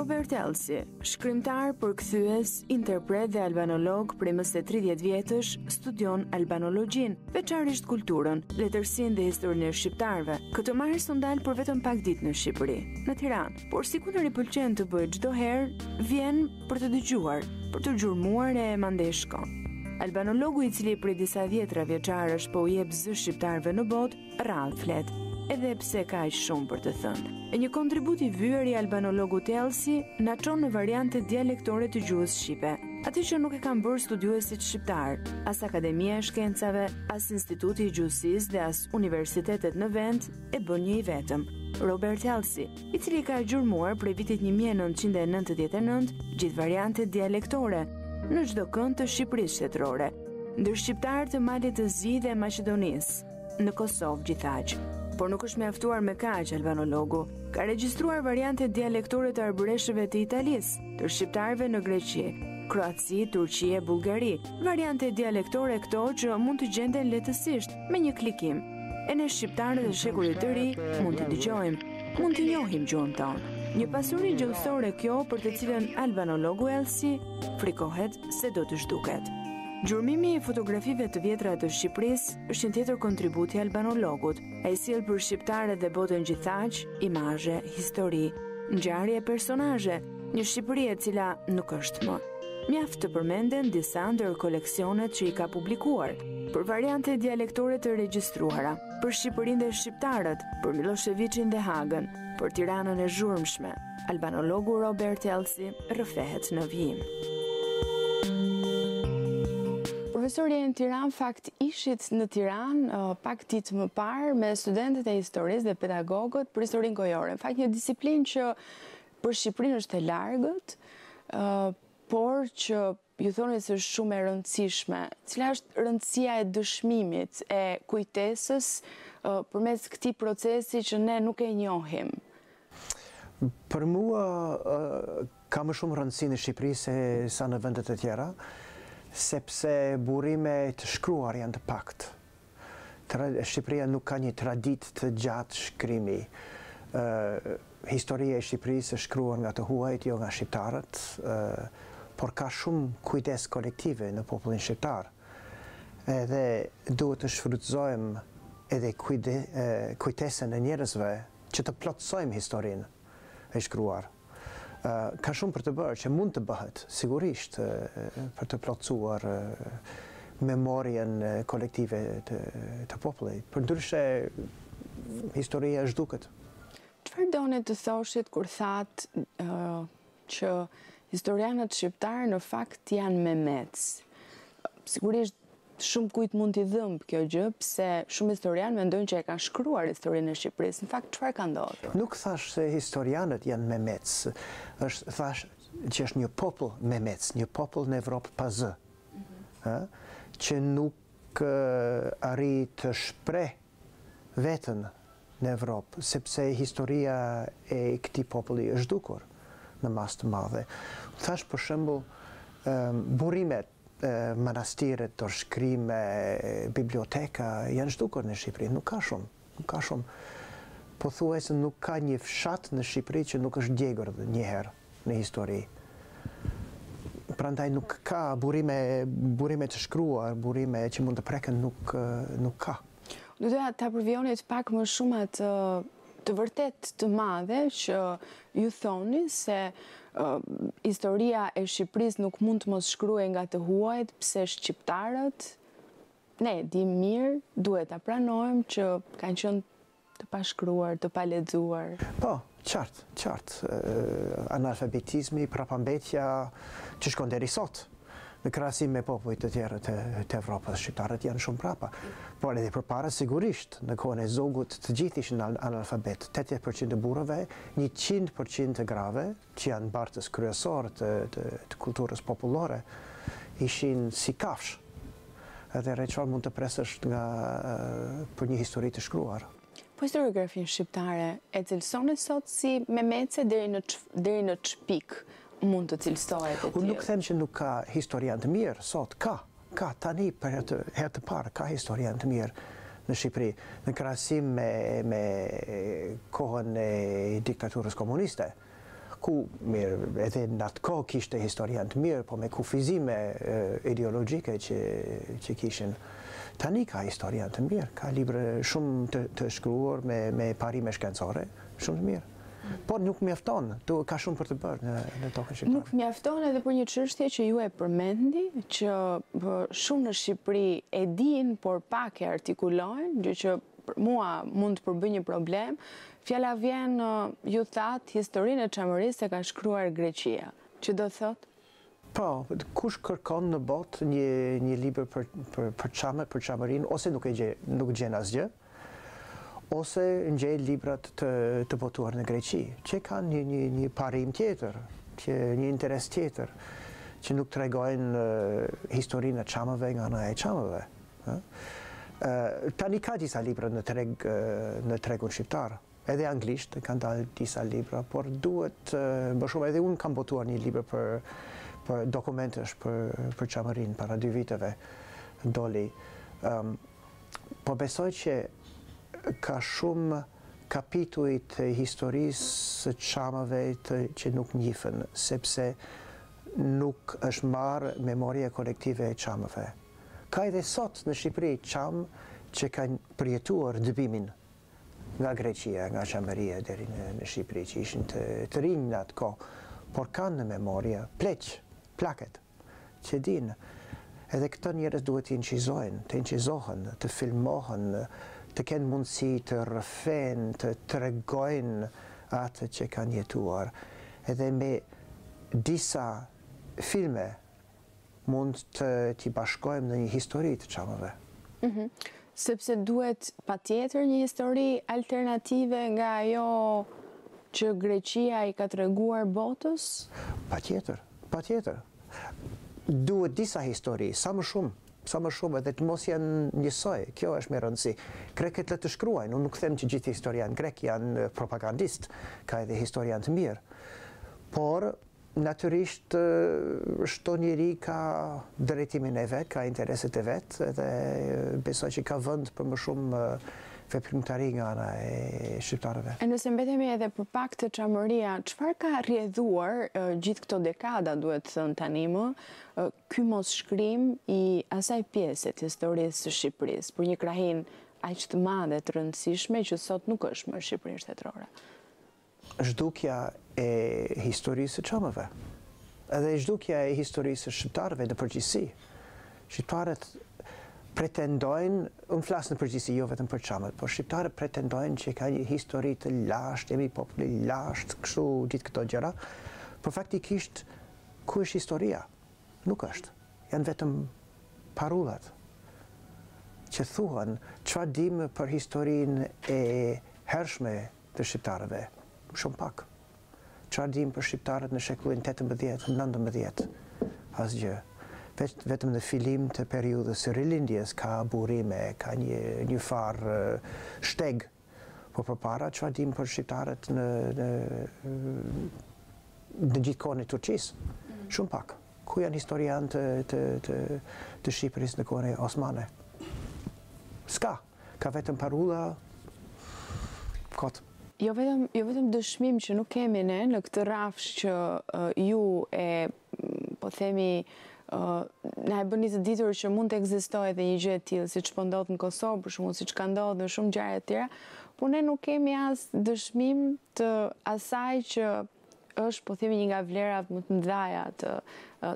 Robert Elsi, shkrimtar, përkthyes, interpret dhe albanolog prej më se 30 vjetësh, studion albanologjinë, veçarisht kulturën, letërsinë dhe historinë e shqiptarëve. Këtë mars u ndal për vetëm pak ditë në Shqipëri, në Tiranë, por sikundër i pëlqen të bëjë çdo herë, vjen për të dëgjuar, për të gjurmuar e mandej shkon. Albanologu i cili prej disa dhjetëravjeçarësh po u jep zë shqiptarëve në botë, Rrallë flet, edhe pse ka aq shumë për të thënë. E një kontribut i vyer i albanologut Elsi na çon në variante dialektore të gjuhës shqipe, atë që nuk e kanë bërë studiuesit shqiptarë, as Akademia e Shkencave, as Instituti i Gjuhësisë dhe as universitetet në vend e bën një i vetëm. Robert Elsi, i cili ka gjurmuar prej vitit 1999 gjithë variantet dialektore në çdo kënd të Shqipërisë shtetërore, ndër shqiptarë të Malit të Zi dhe Maqedonisë. në Kosovë gjithaq. Por nuk është mjaftuar me kaq, albanologu ka regjistruar variante dialektore të arbëreshëve të Italisë, të shqiptarëve në Greqi, Kroaci, Turqi e Bullgari, variante dialektore këto që mund të gjenden lehtësisht me një klikim. E ne shqiptarët e shekullit të ri mund të dëgjojmë, mund të njohim gjuhën tonë. Një pasuri gjuhësore kjo për të cilën albanologu Elsi frikohet se do të zhduket. Gjurmimi i fotografive të vjetra të Shqipërisë është një tjetër kontribut i albanologut. Ai sjell për shqiptarët dhe botën gjithaq imazhe, histori, ngjarje e personazhe, një Shqipëri e cila nuk është më. Mjaft të përmenden disa ndër koleksionet që i ka publikuar, për variante dialektore të regjistruara, për Shqipërinë dhe shqiptarët, për Millosheviqin dhe Hagën, për Tiranën e zhurmshme. Albanologu Robert Elsi rrëfehet në vijim. Profesor, jeni në Tiranë, fakt ishit në Tiranë pak ditë më parë me studentët e historisë dhe pedagogët për historinë gojore. Fakt një disiplinë që për Shqipërinë është e largët, por që Ju thoni se është shumë e rëndësishme. Cila është rëndësia e dëshmimit, e kujtesës përmes këtij procesi që ne nuk e njohim? Për mua ka më shumë rëndësi në Shqipëri se sa në vendet e tjera, sepse burime të shkruar janë të pakta. Shqipëria nuk ka një traditë të gjatë shkrimi. Historia e Shqipërisë shkruar nga të huajt, jo nga shqiptarët, por ka shumë kujtesë kolektive në popullin shqiptar. Edhe duhet të shfrytëzojmë edhe kujtesën e njerëzve që të plotësojmë historinë e shkruar. Ka shumë për të bërë që mund të bëhet, sigurisht, për të plotësuar memorien kolektive të popullit. Përndryshe, historia është zhdukur. Çfarë donit të thoshit kur thatë që historianët shqiptarë në fakt janë memec? Sigurisht, Shumëkujt mund t'i dhembë kjo gjë, sepse shumë historianë mendojnë që e kanë shkruar historinë e Shqipërisë. Në fakt, çfarë ka ndodhur? Nuk thashë se historianët janë memec, është thashë që është një popull memec, një popull në Evropë pa zë, ë? që nuk arri të shprehë veten në Evropë, sepse historia e këtij populli është zhdukur në masë të madhe. Thashë për shembull, ë burimet Manastiret, dorëshkrime, biblioteka janë zhdukur në Shqipëri, nuk ka shumë, nuk ka shumë. Pothuajse nuk ka një fshat në Shqipëri që nuk është djegur një herë në histori. Prandaj nuk ka burime, burime të shkruar, burime që mund të preken nuk nuk ka. Do doja ta përvijonit pak më shumë atë të vërtetë të madhe që ju thoni se historia e Shqipërisë nuk mund të mos shkruhej nga të huajt, sepse shqiptarët, ne e dimë mirë, duhet ta pranojmë që kanë qenë të pashkruar, të palexuar. Po, qartë, qartë. Analfabetizmi, prapambetja që shkon deri sot, në krahasim me popuj të tjerë të Evropës, shqiptarët janë shumë prapa, por edhe përpara sigurisht, në kohën e Zogut të gjithë ishin analfabetë, 80% të burrave, 100% të grave, që janë bartës kryesorë të kulturës popullore, ishin si kafshë, edhe çfarë mund të presësh nga për një histori të shkruar. Po historiografinë shqiptare e cilësoni sot si memece deri në deri në ç'pikë mund të cilësohet e tillë? Unë nuk them që nuk ka historianë të mirë, sot ka, ka tani për herë të parë ka historianë të mirë në Shqipëri, në krahasim me me kohën e diktaturës komuniste. ku mirë, edhe në atë kohë kishte historianë të mirë, po me kufizime ideologjike që, që kishin. Tani ka historianë të mirë, ka libra shumë të, të shkruar me, me parime shkencore, shumë të mirë. Por nuk mjafton, ka shumë për të bërë në, në tokën shqiptare. Nuk mjafton edhe për një çështje që ju e përmendni, që shumë në Shqipëri e dinë, por pak e artikulojnë, gjë që për mua mund të përbëjë një problem, Fjala vjen, ju thatë, historinë e Çamërisë e ka shkruar Greqia. Që do të thotë? Po, kush kërkon në botë një një libër për për çamët, për Çamërinë, ose nuk e gje, nuk gjen asgjë, ose gjen librat të të botuar në Greqi, që kanë një një një parim tjetër, që një interes tjetër, që nuk tregojnë historinë e Çamëve nga ana e Çamëve. Tani ka disa libra në treg në tregun shqiptar, edhe anglisht kanë dalë disa libra, por duhet më shumë edhe unë kam botuar një libër për për dokumentesh për për Çamërinë para dy viteve doli. Um, po besoj që ka shumë kapituj të historisë së çamëve të që nuk njihen, sepse nuk është marrë memoria kolektive e çamëve. Ka edhe sot në Shqipëri çamë që kanë përjetuar dëbimin nga Greqia, nga Çamëria deri në Shqipëri, që ishin të rinj në atë kohë, por kanë në memorie pleq, plaket, që dinë. Edhe këto njerëz duhet të inçizojnë, të inçizohen, të filmohen, të kenë mundësi të rrëfejnë, të tregojnë atë që kanë jetuar. Edhe me disa filme Mund të t'i bashkojmë në një histori të çamëve. Sepse duhet patjetër një histori alternative nga ajo që Greqia i ka treguar botës? Patjetër, patjetër. Duhet disa histori, sa më shumë, sa më shumë edhe të mos jenë njësoj, kjo është me rëndësi. Grekët le të shkruajnë, unë nuk them që gjithë historianët grekë janë propagandistë, ka edhe historianë të mirë. Por, Natyrisht çdo njeri ka drejtimin e vet, ka intereset e vet edhe besoj që ka vend për më shumë veprimtari nga ana e shqiptarëve. E nëse mbetemi edhe për pak te Çamëria, çfarë ka rrjedhuar gjithë këto dekada duhet thënë tani më, ky mosshkrim i asaj pjese të historisë së Shqipërisë, për një krahinë aq të madhe e të rëndësishme që sot nuk është në Shqipërinë shtetërore? zhdukja e historisë së çamëve, edhe zhdukja e historisë së shqiptarëve në përgjithësi. Shqiptarët pretendojnë, unë flas në përgjithësi, jo vetëm për çamët, por shqiptarët pretendojnë që ka një histori të lashtë, jemi popull i lashtë, kështu gjithë këto gjëra, por faktikisht ku është historia? Nuk është. Janë vetëm parullat që thuhen çfarë dimë për historinë e hershme të shqiptarëve. Shumë pak. Çfarë dimë për shqiptarët në shekullin tetëmbëdhjetë, nëntëmbëdhjetë? Asgjë. Veç, vetëm në fillim të periudhës së Rilindjes ka burime, ka një, një farë shteg. Po përpara, çfarë dimë për shqiptarët në, në, në gjithë kohën e Turqisë? Mm. Shumë pak. Ku janë historianët të, të, të Shqipërisë në kohën osmane? S'ka. Ka vetëm parulla kot. Jo vetëm, jo vetëm dëshmim që nuk kemi ne në këtë rrafsh që ju e po themi na e bëni të ditur që mund të ekzistojë edhe një gjë e tillë, siç po ndodh në Kosovë, për shembull, siç ka ndodhur në shumë gjëra të tjera, por ne nuk kemi as dëshmim të asaj që është po themi një nga vlerat më të mëdha të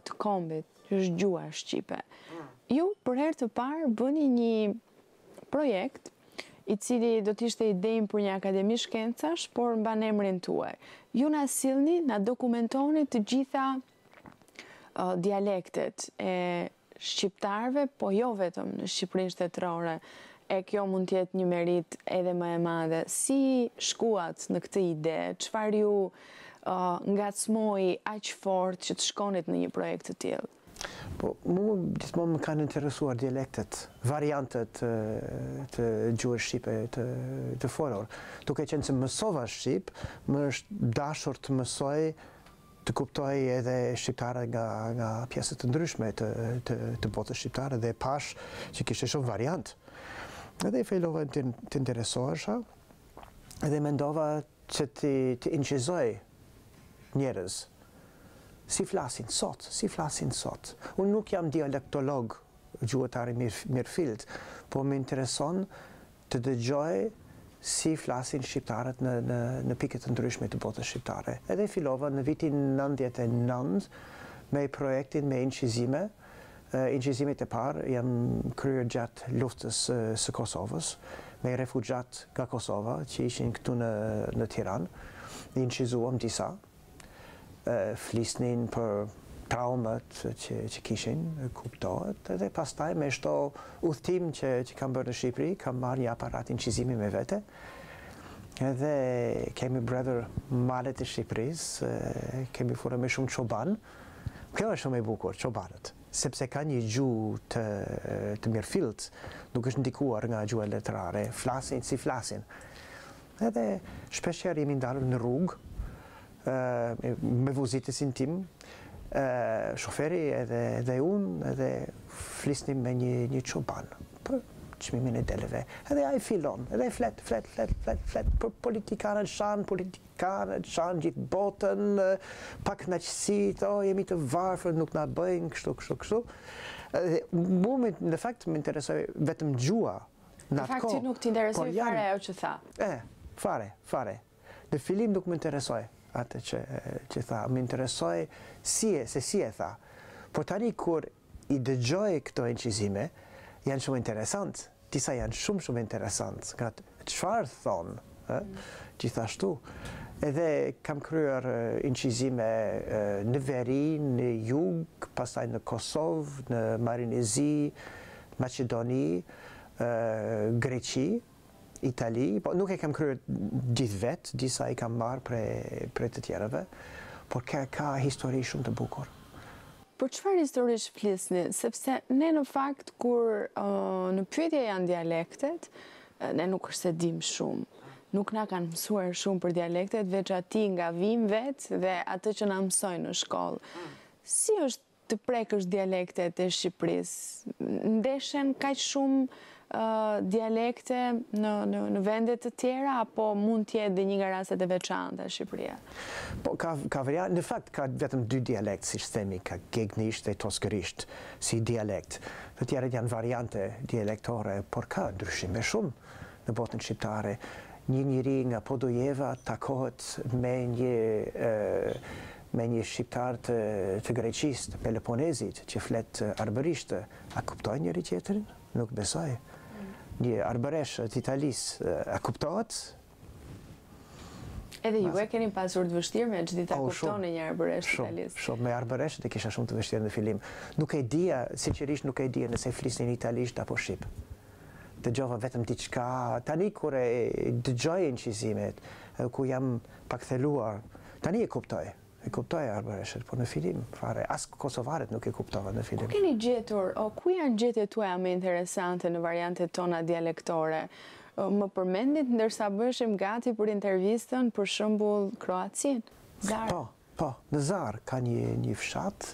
të kombit. Që është gjuha shqipe. Ju për herë të parë bëni një projekt i cili do të ishte i denjë për një akademi shkencash, por mban emrin tuaj. Ju na sillni, na dokumentoni të gjitha dialektet e shqiptarëve, po jo vetëm në Shqipërinë shtetërore. E kjo mund të jetë një meritë edhe më e madhe. Si shkuat në këtë ide? Çfarë ju ngacmoi aq fort që të shkonit në një projekt të tillë? Po, mua gjithmonë më kanë interesuar dialektet, variantet të gjuhës shqipe të, të folur. Duke qenë se mësova shqip, më është dashur të mësoj të kuptoj edhe shqiptare nga, nga pjesët e të ndryshme të, të, të botës shqiptare dhe pashë që kishte shumë variante. Edhe i fillova të, të interesohesha, dhe mendova që të të incizoj njerëz. Si flasin sot, si flasin sot. Unë nuk jam dialektolog, gjuhëtar i mirëfilltë, po më intereson të dëgjoj si flasin shqiptarët në në në pika të ndryshme të botës shqiptare. Edhe fillova në vitin nëntëdhjetë e nëntë me projektin me incizime, Incizimet e parë janë kryer gjatë luftës së Kosovës me refugjatë nga Kosova që ishin këtu në në Tiranë. Incizuam disa. Flisnin për traumat që që kishin, kuptohet, dhe pastaj me çdo udhëtim që që kam bërë në Shqipëri, kam marrë një aparat incizimi me vete. Edhe kemi bredhur malet e Shqipërisë, kemi folur me shumë çobanë. Kjo është shumë e bukur, çobanët, sepse kanë një gjuhë të të mirëfilltë, nuk është ndikuar nga gjuha letrare, flasin si flasin. Edhe shpeshherë jemi ndalur në rrugë ë me vozitësin tim, ë shoferi edhe edhe unë edhe flisnim me një një çoban për çmimin e deleve. Edhe ai fillon, edhe flet, flet, flet, flet, flet për politikanët, shan politik kanë, shan gjithë botën pakënaqësi o jemi të varfër nuk na bëjnë kështu kështu kështu dhe mua më në fakt më interesoi vetëm gjuha në atë kohë. Në fakt ty nuk të interesoi fare ajo që tha. E, fare, fare. Në fillim nuk më interesoi atë që që tha, më interesoi si e se si e tha. Por tani kur i dëgjoj këto incizime, janë shumë interesant. Disa janë shumë shumë interesantë, nga çfarë thonë, ë? Gjithashtu, edhe kam kryer incizime në veri, në jug, pastaj në Kosovë, në Malin e Zi, Maqedoni, Greqi, Itali, po nuk e kam kryer gjithë vetë, disa i kam marrë prej prej të tjerëve, por ka ka histori shumë të bukur. Për çfarë historish flisni, sepse ne në fakt kur në pyetje janë dialektet, ne nuk është se dim shumë. Nuk na kanë mësuar shumë për dialektet, veç atij nga vim vetë dhe atë që na mësojnë në shkollë. Si është të prekësh dialektet e Shqipërisë? Ndeshen kaq shumë dialekte në në në vende të tjera apo mund të jetë dhe një nga rastet e veçanta në Shqipëri? Po ka ka variante, në fakt ka vetëm dy dialekte siç themi, ka gegnisht dhe toskërisht si dialekt. Të tjerët janë variante dialektore, por ka ndryshime shumë në botën shqiptare. Një njeri nga Podujeva takohet me një me një shqiptar të të Greqisë, të Peloponezit, që flet arbërisht, a kuptojnë njëri-tjetrin? Nuk besoj. Një arbëresh të Italisë, a kuptohet? Edhe ju e keni pasur të vështirë me ç'di ta kuptoni një arbëresh të Italisë. Shumë, me arbëreshët kisha shumë të vështirë në fillim. Nuk e dija, sinqerisht nuk e dija nëse flisnin italisht apo shqip. Dëgjova vetëm diçka, tani kur e dëgjoj incizimet, ku jam pak thelluar, tani e kuptoj. E kuptoj arbëreshët, por në fillim fare, as kosovarët nuk e kuptova në fillim. Ku keni gjetur, o ku janë gjetjet tuaja më interesante në variantet tona dialektore? Më përmendit ndërsa bëheshim gati për intervistën, për shembull, Kroacinë, Zarë. Po, po, në Zarë ka një një fshat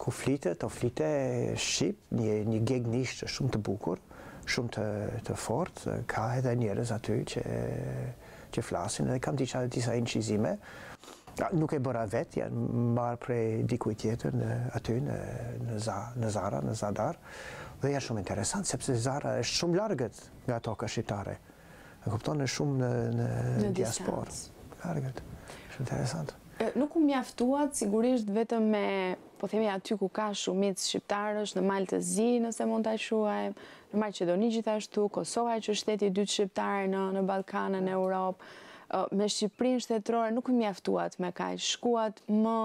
ku flitet o flitej shqip, një një gegnisht shumë të bukur, shumë të të fortë, ka edhe njerëz aty që që flasin dhe kam diçka dhe disa incizime, nuk e bëra vetë, janë marrë prej dikujt tjetër në aty në, në, za, në Zara, në Zadar, dhe janë shumë interesant, sepse Zara është shumë largët nga toka shqiptare. E kupton, është shumë në, në, në diasporë. Largët. Shumë interesant. Nuk u mjaftuat sigurisht vetëm me, po themi aty ku ka shumicë shqiptarësh në Mal të Zi, nëse mund ta quajmë, Në Maqedoni gjithashtu, Kosova që është shteti i dytë shqiptar në në Ballkan e në Europë, me Shqipërinë shtetërore nuk mjaftuat me kaq, shkuat më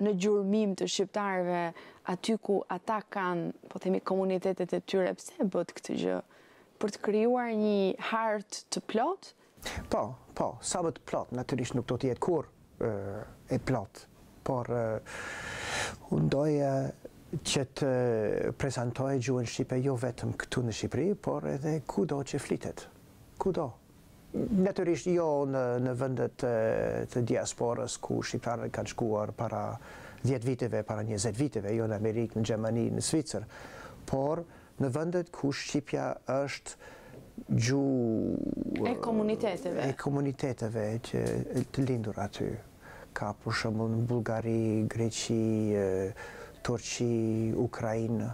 në gjurmim të shqiptarëve aty ku ata kanë, po themi, komunitetet e tyre, pse e bëtë këtë gjë? Për të krijuar një hartë të plotë? Po, po, sa më të plotë, natyrisht nuk do të jetë kurrë e plotë, por unë doja që të prezantoj gjuhën shqipe jo vetëm këtu në Shqipëri, por edhe kudo që flitet. Kudo. Natyrisht jo në në vendet të diasporës ku shqiptarët kanë shkuar para 10 viteve, para 20 viteve, jo në Amerikë, në Gjermani, në Zvicër, por Në vendet ku shqipja është gjuhë e komuniteteve, e komuniteteve që të lindur aty, ka për shembull në Bullgari, Greqi, Turqi, Ukrainë,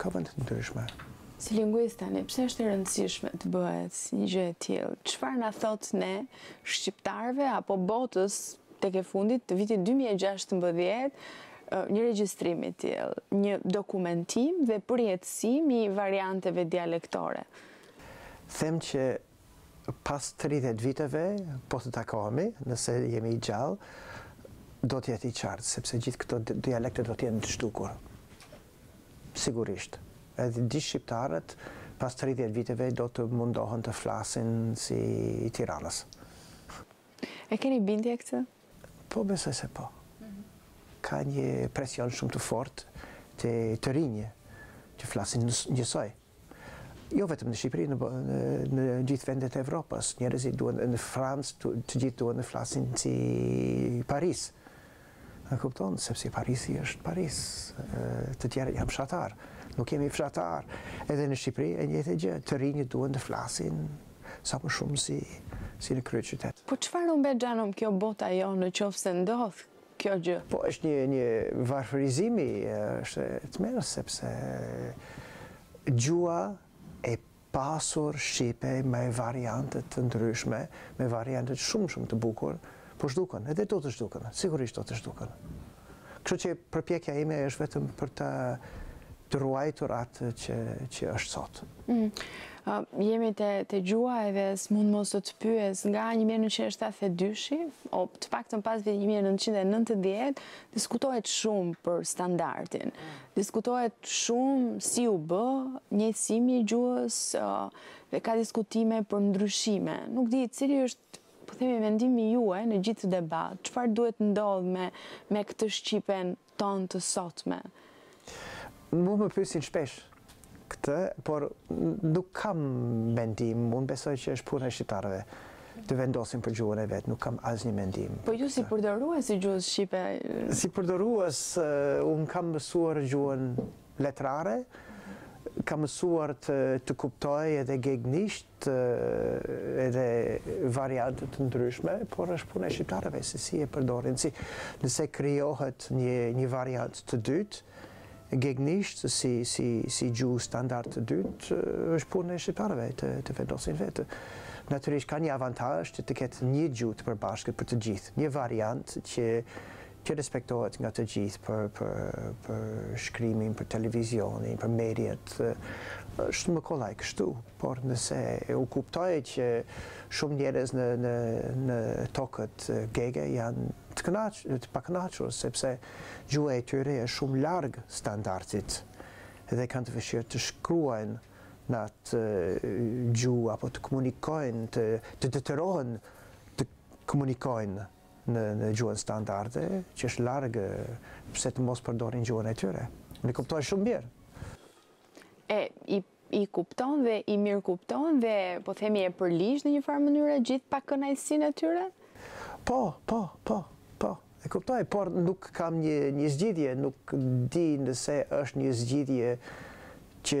ka vende të ndryshme. Si linguist tani, pse është e rëndësishme të bëhet një gjë e tillë? Çfarë na thot ne shqiptarëve apo botës tek e fundit të vitit dy mijë e gjashtëmbëdhjetë një regjistrim i tillë, një dokumentim dhe përjetësim i varianteve dialektore? Them që pas tridhjetë viteve, po të takohemi, nëse jemi gjallë, do të jetë i qartë, sepse gjithë këto dialekte do të jenë të zhdukur. Sigurisht. Edhe di shqiptarët pas 30 viteve do të mundohen të flasin si i Tiranës. E keni bindje këtë? Po, besoj se po. Ka një presion shumë të fort të të rinjë që flasin njësoj. Jo vetëm në Shqipëri, në, në gjithë vendet e Evropës. Njerëzit duan në Francë, të gjithë duan në flasin si Paris. E kupton, sepse Parisi është Paris, të tjerët janë fshatarë. Nuk jemi fshatarë. Edhe në Shqipëri e njëjtë gjë, të rinjët duan të flasin sa më shumë si si në kryeqytet. Po çfarë humb xhanëm kjo bota jonë në qoftë se ndodh kjo gjë? Po është një një varfërizimi është tmerrshëm sepse gjuha e pasur shqipe me variante të ndryshme, me variante shumë shumë të bukur, po zhduken, edhe do të zhduken, sigurisht do të zhduken. Kështu që përpjekja ime është vetëm për të të ruajtur atë që, që është sot. Mm. Uh, jemi te, te gjuha e dhe s'mund mos të të pyes, nga 1972, po të paktën pas vitit 1990, Diskutohet shumë për standardin, diskutohet shumë si u bë njësimi i gjuhës dhe ka diskutime për ndryshime. Nuk di cili është, po themi, mendimi juaj në gjithë këtë debat, çfarë duhet të ndodhë me këtë shqipen tonë të sotme? Mu më pyesin shpesh këtë, por nuk kam mendim, unë besoj që është punë e shqiptarëve të vendosin për gjuhën e vet, nuk kam asnjë mendim. Po ju si përdorues i gjuhës shqipe? Si përdorues, unë kam mësuar gjuhën letrare, kam mësuar të kuptoj edhe gegnisht, edhe variante të ndryshme, por është punë e shqiptarëve se si e përdorin, si nëse krijohet një një variant të dytë, gegnisht si si si gjuhë standard të dytë, është punë e shqiptarëve të të vendosin vetë. Natyrisht ka një avantazh që të ketë një gjuhë të përbashkët për të gjithë, një variant që Që respektohet nga të gjithë për për për shkrimin, për televizionin, për mediat, është më kollaj kështu, por nëse, unë kuptoj që shumë njerëz në në në tokët gege janë të kënaq, të pakënaqur sepse gjuha e tyre është shumë larg standardit dhe kanë të vështirë të shkruajnë në atë gjuhë apo të komunikojnë, të të detyrohen të komunikojnë në gjuhën standarde, që është larg pse të mos përdorin gjuhën e tyre. Unë i kuptoj shumë mirë. E, i i kupton dhe i mirëkupton dhe po themi e përligj në një farë mënyre gjithë pakënaqësinë e tyre? Po, po, po, po. E kuptoj, por nuk kam një një zgjidhje, nuk di nëse është një zgjidhje që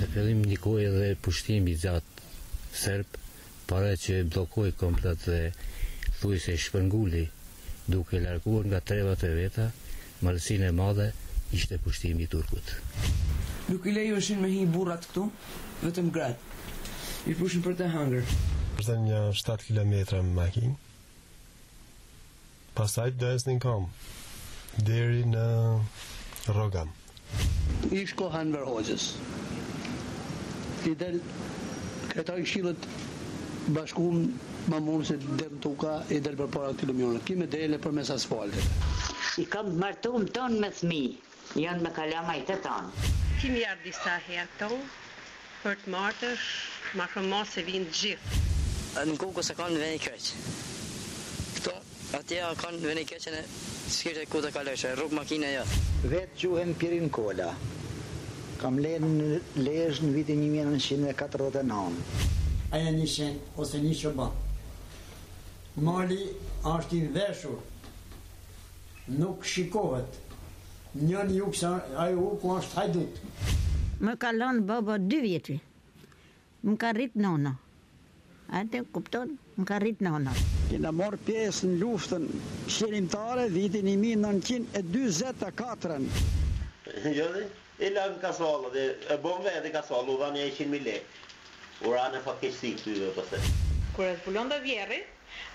Në fillim ndikoi edhe pushtimi i gjatë serb, para që e bllokoi komplet dhe thuajse e shpërnguli, duke larguar nga trevat e veta, Malësinë e Madhe, ishte pushtimi i turkut. Nuk i lejoheshin me hi burrat këtu, vetëm gratë. U prushin për të hangër. Është një shtatë kilometra me makinë. Pastaj do ecnin n'kom deri në Rrogam. Ish koha e Enver Hoxhës. I del këta i shilët bashkuan mamun se dem tuka i del përpara këtij lumjonit. Kim me dele përmes asfaltit. I kam të martum tanë me fëmijë. Jan me kalamaj te tan. Ti më jap disa herë këto për të martësh ma ke marrë se vijnë të gjithë. Në Kukës e kanë venin keq këtu atje e kanë venin keq e ne s'kishte ku të kaloshe rrugë makine jo. Vetë quhem Pirin Kola. Kam le në Lezhë në vitin një mijë e nëntëqind e katërdhjetë e nëntë. Ai e një qen ose një çoban. Mali asht i veshur. Nuk shikohet. Njani ujku se ai ujku është hajdut. Më ka lënë baba dy vjeçe. Më ka rrit nëna. A e kupton? Më ka rrit nëna. Kena marrë pjesë në luftën çlirimtare vitin një mijë e nëntëqind e dyzet e katër. Jo, i la në kasolle dhe e bëmë vetë kasolle, u dha njëqind mijë lekë. U ra në fatkeqësi këtyre pastaj. Kur e zbulonte vjerri,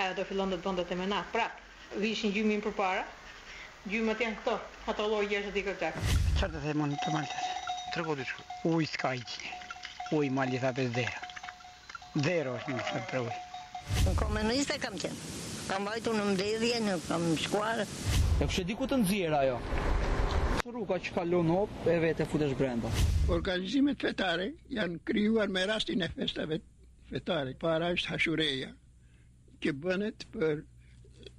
ajo do fillonte të bënte temena prapë. Vishin gjymin përpara. Gjymat janë këto, ato lloj gjashtë dikë gak. Çfarë të them unë të malteze. Trego diçka. Ujë s'ka hiç nje. Ujë mali thatë zero. Zero është nje fjalë për ujë. Unë komuniste kam qenë. Kam vajtur në mbledhje, unë kam shkuar. E kush e di ku të nxjerrë ajo. Rruga që kalon hop e vetë e futesh brenda. Organizimet fetare janë krijuar me rastin e festave fetare. Para është hashureja, që bënet për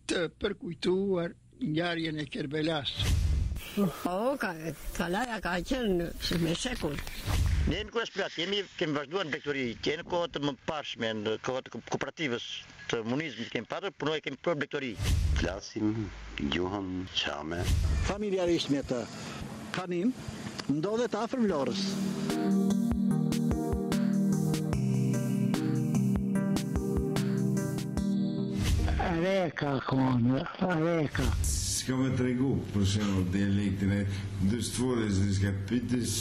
të përkujtuar ngjarjen e Kerbelasë. Po, ka, kalaja ka qenë që me shekuj. Ne në këtë fshat jemi, kemi vazhduar në blegtori, që në kohët e mëparshme, në kohët e kooperativës të monizmit që kemi patur, po nuk kemi për blegtori. Flasim gjuhën çame. Familjarisht me të. Kanina ndodhet afër Vlorës. Reka konë, reka. S'ka me tregu, për shembull, dialektin e dështforës e ska pytës.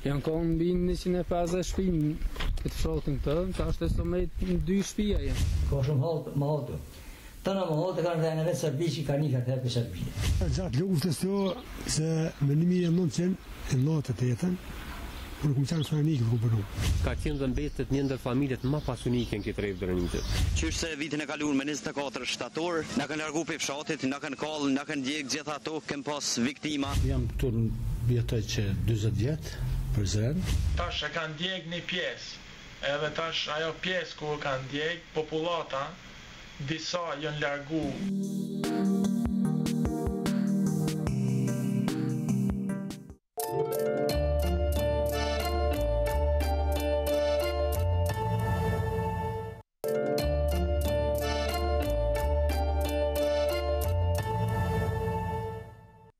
Janë kanë mbi njëqind e pesëdhjetë shpi të të shotin të, të ashtë e së me në dy shpia e. Ka shumë haltë, më haltë. Të në më haltë e kanë dhe në vetë sërbi që i ka një ka të hepë sërbi. E gjatë luftës tash me një mijë e nëntëqind e nëntëdhjetë e tetën, unë këmë qenë së në një këmë përru. Ka qenë dhe mbetet një ndër familjet më pasanike në këtë trevë të Drenicës. Qysh se vitin e kaluar me njëzet e katër shtator, na kanë largu prej fshatit, na kanë. Kallë na kanë djeg gjithë aty kem pas viktima. Jam këtu jetoj qe dyzet vjet Prizren. Tash e kanë djeg ni pjesë edhe tash ajo pjesë ku e kanë djeg popullata disa jon largu.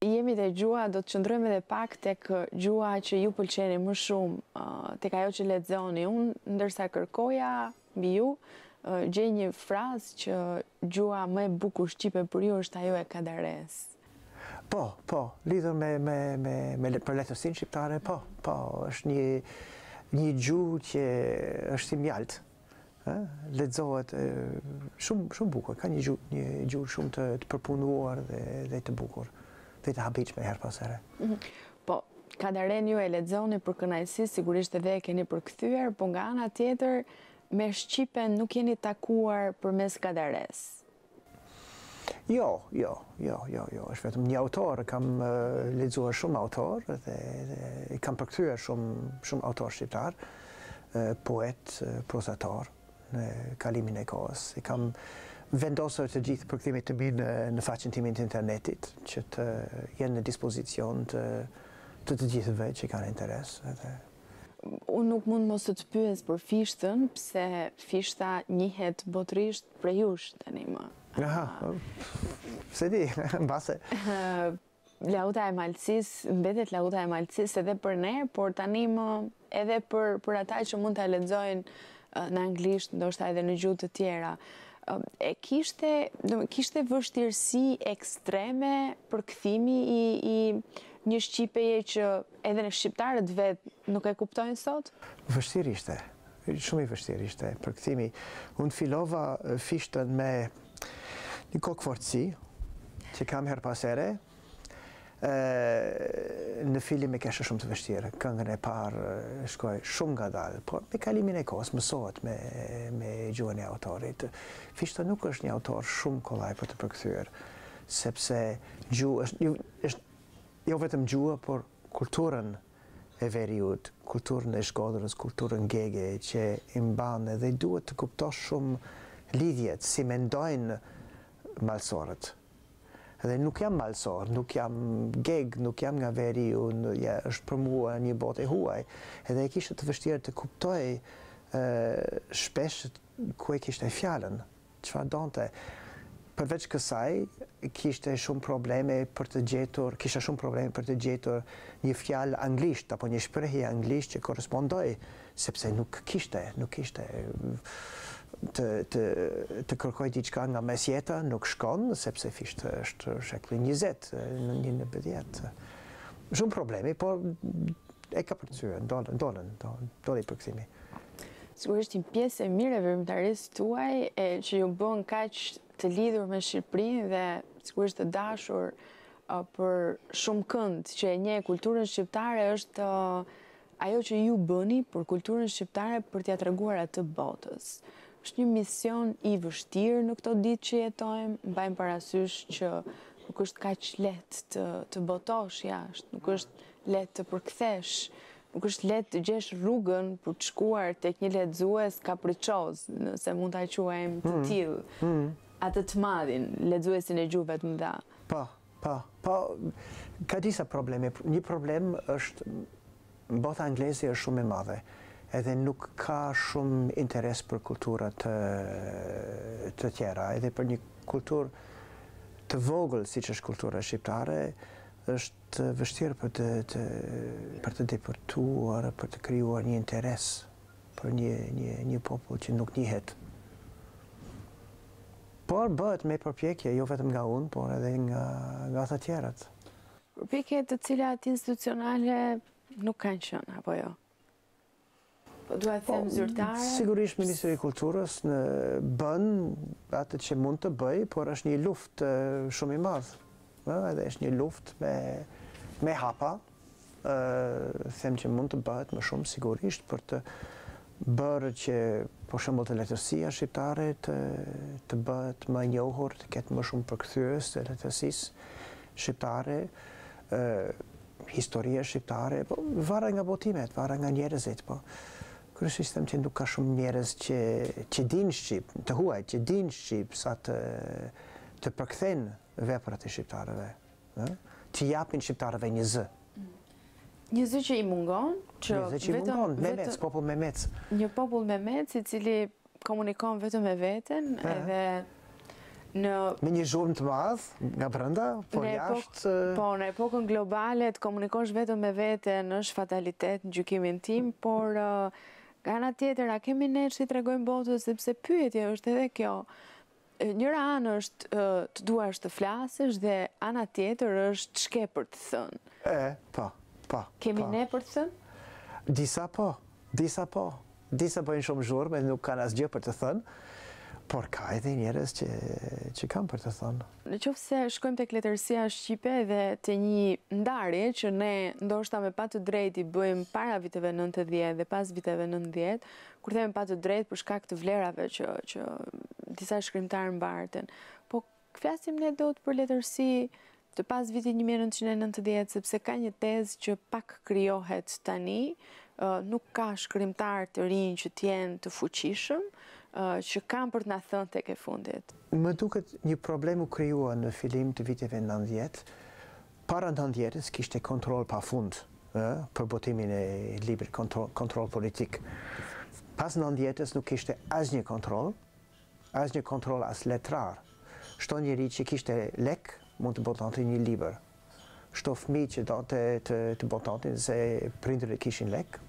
Jemi te gjuha, do të qëndrojmë edhe pak tek gjuha që ju pëlqeni më shumë, uh, tek ajo që lexoni. Unë ndërsa kërkoja mbi ju, uh, gjej një frazë që gjuha më e bukur shqipe për ju është ajo e Kadaresë. Po, po, lidhur me me me me letërsinë shqiptare, po, po, është një një gjuhë që është si mjaltë. ë lexohet shumë shumë bukur, ka një gjuhë një gjuhë shumë të të përpunuar dhe dhe të bukur, dhe të habitshme herë pas here. Mhm. Po, Kadaren ju e lexoni për kënaqësi, sigurisht edhe e keni përkthyer, po nga ana tjetër me shqipen nuk jeni takuar përmes Kadaresë. Jo, jo, jo, jo, jo, është vetëm një autor, kam lexuar shumë autorë dhe i kam përkthyer shumë shumë autorë shqiptarë, poetë, prozatorë në kalimin e kohës. I kam vendosur të gjithë përkthimet e mia në, në faqen time të internetit, që të jenë në dispozicion të të, të gjithëve që kanë interes. Edhe. Unë nuk mund mos të të pyes për Fishtën, sepse Fishta njihet botërisht prej jush tanimë. Aha, po s'e di, mbase. Lauta e Malësisë mbetet Lauta e Malësisë edhe për ne, por tanimë edhe për për ata që mund ta lexojnë në anglisht, ndoshta edhe në gjuhë të tjera. E kishte, do kishte vështirësi ekstreme përkthimi i i një shqipeje që Edhe ne shqiptarët vetë nuk e kuptojnë sot? Vështirë ishte, shumë i vështirë ishte përkthimi. Unë fillova Fishtën me një kokëfortësi që kam herë pas here. Në fillim e kisha shumë të vështirë, këngën e parë shkoi shumë ngadalë, por me kalimin e kohës mësohesh me, me gjuhën e autorit. Fishta nuk është një autor shumë kolaj për të përkthyer, sepse gjuha është, është jo vetëm gjuha, por kulturën e veriut, kulturën e Shkodrës, kulturën gege që i mban dhe duhet të kuptosh shumë lidhjet, si mendojnë malësorët. Dhe nuk jam malësor, nuk jam geg, nuk jam nga veriu, është për mua një botë e huaj. Edhe e kisha të vështirë të kuptoj shpesh ku e kishte fjalën. Çfarë donte? Përveç kësaj, kishte shumë probleme për të gjetur, kisha shumë probleme për të gjetur një fjalë anglisht apo një shprehje anglisht që korrespondon, sepse nuk kishte, nuk kishte. Të, të, të kërkoj diçka nga mesjeta nuk shkon, sepse Fishta është shekulli 20, 19. Shumë probleme, por e kapërceva, doli, doli, doli, doli përkthimi. Sigurisht një pjesë e mirë e veprimtarisë tuaj e që ju bën kaq të lidhur me Shqipërinë dhe sigurisht të dashur për shumëkënd që e njeh kulturën shqiptare është ajo që ju bëni për kulturën shqiptare për t'ia treguar atë botës. Është një mision i vështirë në këto ditë që jetojmë, mbajmë parasysh që nuk është kaq lehtë të botosh jashtë, nuk është lehtë të përkthesh Nuk është lehtë të gjesh rrugën për të shkuar tek një lexues kapriçoz, nëse mund ta quajmë të tillë, atë të madhin, lexuesin e gjuhëve të mëdha. Po, po, po, ka disa probleme. Një problem është bota angleze është shumë e madhe edhe nuk ka shumë interes për kultura të, të tjera, edhe për një kulturë të vogël, siç është kultura shqiptare, është të vështirë për të të për të depërtuar për të krijuar një interes për një një një popull që nuk njihet por bëhet me përpjekje jo vetëm nga unë por edhe nga nga të tjerët përpjekje të cilat institucionale nuk kanë qenë apo jo Po duhet të them zyrtare. Sigurisht Ministria e Kulturës bën atë që mund të bëjë, por është një luftë shumë i madh. Ëh, edhe është një luftë me me hapa. Ë them që mund të bëhet më shumë sigurisht për të bërë që për shembull të letërsia shqiptare të të bëhet më e njohur, të ketë më shumë përkthyes të letërsisë shqiptare. Ë historia shqiptare, po varet nga botimet, varet nga njerëzit, po kryesisht them që nuk ka shumë njerëz që që dinë shqip, të huaj që dinë shqip sa të të përkthejnë veprat e shqiptarëve, ë? T'i japin shqiptarëve një zë. Mm. Një zë që i mungon, që një zë që i mungon, memec, popull memec. Një popull memec i cili komunikon vetëm me veten edhe në... Me një zhurmë të madh, nga brënda, por jashtë... Po, në epokën globale të komunikosh vetëm me veten është fatalitet në gjykimin tim, por nga ana tjetër, a kemi ne ç'i tregojmë botës, sepse pyetje është edhe kjo, Njëra anë është të duash të flasësh dhe ana tjetër është ç'ke për të thënë. E, po, po. Kemi ne për të thënë? Disa po, disa po. Disa bëjnë shumë zhurmë dhe nuk kanë asgjë për të thënë. Por ka edhe njerëz që që kanë për të thënë. Në qoftë se shkojmë tek letërsia shqipe dhe te një ndarje që ne ndoshta me padrejtë i bëjmë para viteve 90 dhe pas viteve 90, Kur themi pa të drejtë për shkak të vlerave që që disa shkrimtarë mbartin, po flasim ne dot, për letërsi të pas vitit 1990, sepse ka një tezë që pak krijohet tani, nuk ka shkrimtarë të rinj që të jenë të fuqishëm, që kanë për të na thënë tek e fundit. Më duket një problem u krijua në fillim të viteve nëntëdhjetë, Para nëntëdhjetës kishte kontroll pafund ë për botimin e librit, kontroll kontroll politik. Pas nëntëdhjetës nuk kishte asnjë kontroll, asnjë kontroll as letrar. Çdo njeri që kishte lekë mund të botonte një libër. Çdo fëmijë që donte të të botonte se prindërit kishin lekë,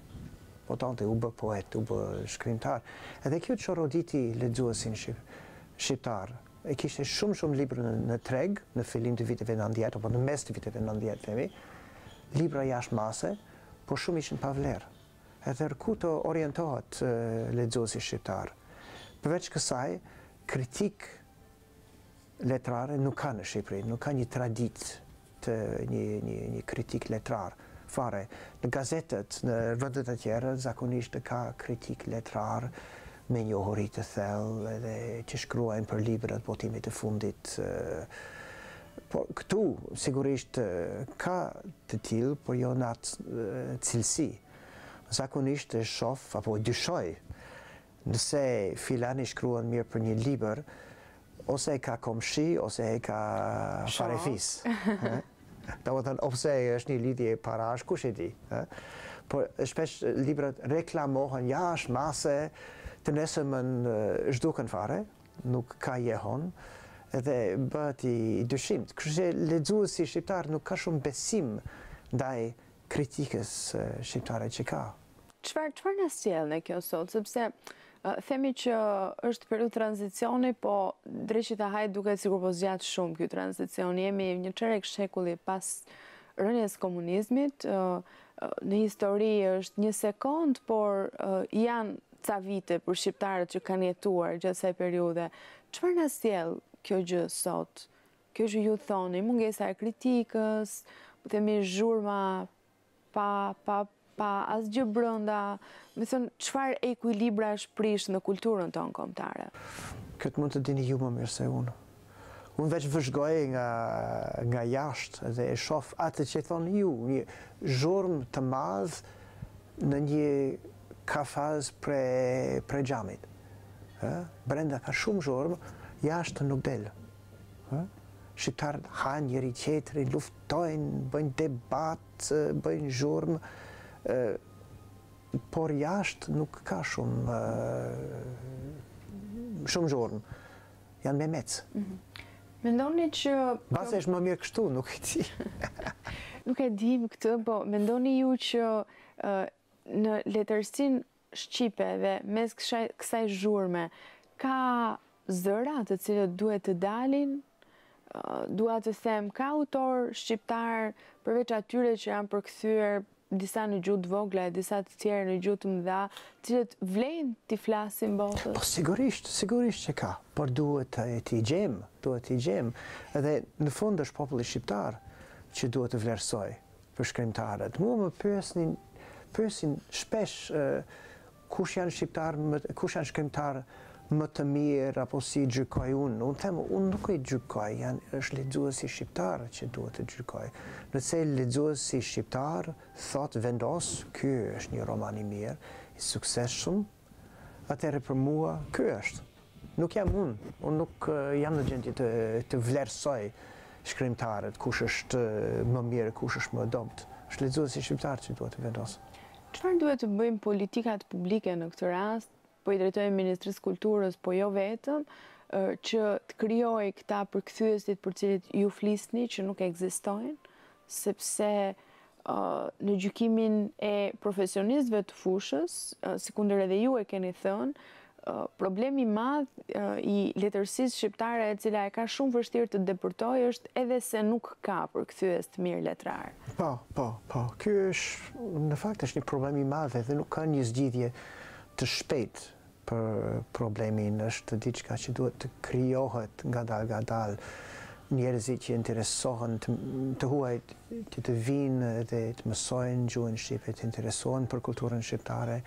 botonte, u bë poet, u bë shkrimtar. Edhe kjo çorroditi lexuesin shqip shqiptar. e kishte shumë shumë libra në treg në fillim të viteve 90 apo në mes të viteve 90 themi, libra jashtë mase, po shumë ishin pa vlerë. Edhe ku të orientohet lexuesi shqiptar. Përveç kësaj, kritikë letrare nuk ka në Shqipëri, nuk ka një traditë të një një një kritike letrare fare në gazetat në vendet e tjera zakonisht ka kritikë letrarë me njohuri të thellë edhe që shkruajnë për librat botimet e fundit por këtu sigurisht ka të tillë por jo në atë cilësi zakonisht e shof apo e dyshoj Nëse filani shkruan mirë për një libër, ose e ka komshi, ose e ka farefis. Domethënë, ose është një lidhje parash, kush e di. Por shpesh librat reklamohen, jashtë mase, të nesërmen zhduken fare, nuk ka jehonë, dhe bëhet i dyshimt. Kështu që lexuesi shqiptar nuk ka shumë besim ndaj kritikës shqiptare që ka. Çfarë, çfarë na sjell ne kjo sot, sepse themi që është periudhë tranzicioni, po dreqi ta hajë duket sikur po zgjat shumë ky tranzicion. Jemi një çerek shekulli pas rënies së komunizmit, në histori është një sekondë, por janë ca vite për shqiptarët që kanë jetuar gjatë kësaj periudhe. Çfarë na sjell kjo gjë sot? Kjo që ju thoni, mungesa e kritikës, themi zhurma Pa, pa, pa asgjë brenda, domethënë, çfarë ekuilibrash prish në kulturën tonë kombëtare? Këtë mund të dini ju më mirë se unë. Unë veç vëzhgoj nga, nga jashtë dhe e shoh atë që e thoni ju, një zhurmë të madhe në një kafaz pre, prej xhami. Ë? Brenda ka shumë zhurmë, jashtë nuk del. Shqiptarët hanë njëri tjetrin, luftojnë, bëjnë debat, bëjnë zhurmë, por jashtë nuk ka shumë shumë zhurmë. Janë memecë. Mhm. Mendoni që... Mbase është më mirë kështu, nuk e di. Nuk e dim këtë, po mendoni ju që në letërsinë shqipe dhe mes kësaj zhurme ka zëra të cilët duhet të dalin, dua të them ka autorë shqiptarë përveç atyre që janë përkthyer disa në gjuhë të vogla e disa të tjerë në gjuhë të mëdha, të cilët vlejnë t'i flasim botës? Po sigurisht, sigurisht që ka, por duhet të t'i gjejmë, duhet t'i gjejmë dhe në fund është populli shqiptar që duhet të vlerësojë. Për shkrimtarët. Mua më pyesnin, pyesin shpesh kush janë shqiptar, kush janë shkrimtarë më të mirë apo si i gjykoj unë. Unë them, unë nuk i gjykoj, janë është lexuesi shqiptar që duhet të gjykojë. Nëse lexuesi shqiptar thotë vendos, ky është një roman i mirë, i suksesshëm, atëherë për mua ky është. Nuk jam unë, unë nuk jam në gjendje të, të vlerësoj shkrimtarët, kush është më mirë, kush është më dobët. është lexuesi shqiptar që duhet të vendosë. Çfarë duhet të bëjnë politikat publike në këtë rast, po i drejtohem Ministrisë së Kulturës, po jo vetëm, që të krijojë këta përkthyesit për të cilët ju flisni që nuk ekzistojnë, sepse në gjykimin e profesionistëve të fushës, sikundër edhe ju e keni thënë, problemi i madh i letërsisë shqiptare e cila e ka shumë të vështirë të depërtojë është edhe se nuk ka përkthyes të mirë letrarë. Po, po, po. Ky është në fakt është një problem i madh edhe nuk ka një zgjidhje të shpejtë për problemin është diçka që duhet të krijohet ngadalë ngadalë njerëzit, që interesohen të huajt që të vinë dhe të mësojnë gjuhën shqipe të interesohen për kulturën shqiptare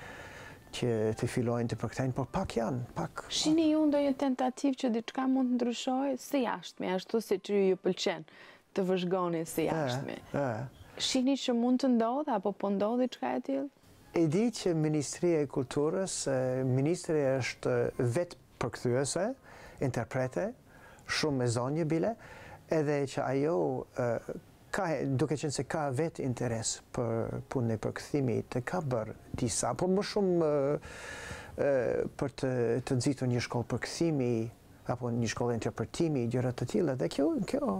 që të fillojnë të përkthejnë, por pak janë, pak... Shihni ju ndonjë tentativë që diçka mund të ndryshojë së jashtmi, ashtu siç ju ju pëlqen të vëzhgoni së jashtmi. Shihni që mund të ndodhë, apo po ndodh diçka e tillë? E di që Ministria e Kulturës, ministrja është vetë përkthyese, interprete, shumë e zonja bile, edhe që ajo ka, duke qenë se ka vetë interes për punën e përkthimit, ka bërë disa, po më shumë për të, të nxitur një shkollë përkthimi, apo një shkollë interpretimi, gjëra të tilla, dhe kjo, kjo,